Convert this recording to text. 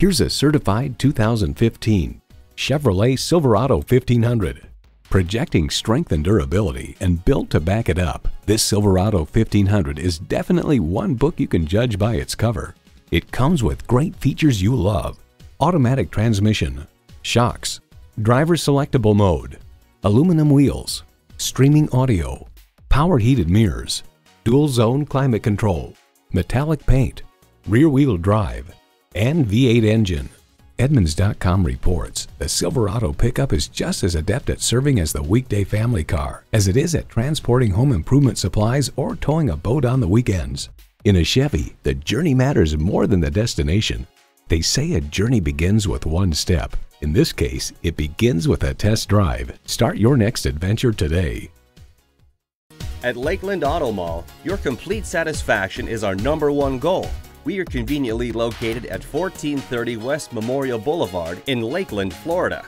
Here's a certified 2015 Chevrolet Silverado 1500. Projecting strength and durability and built to back it up, this Silverado 1500 is definitely one book you can judge by its cover. It comes with great features you love. Automatic transmission, shocks, driver selectable mode, aluminum wheels, streaming audio, power heated mirrors, dual zone climate control, metallic paint, rear wheel drive, and V8 engine. Edmunds.com reports the Silverado pickup is just as adept at serving as the weekday family car as it is at transporting home improvement supplies or towing a boat on the weekends. In a Chevy, the journey matters more than the destination. They say a journey begins with one step. In this case, it begins with a test drive. Start your next adventure today. At Lakeland Auto Mall, your complete satisfaction is our number one goal. We are conveniently located at 1430 West Memorial Boulevard in Lakeland, Florida.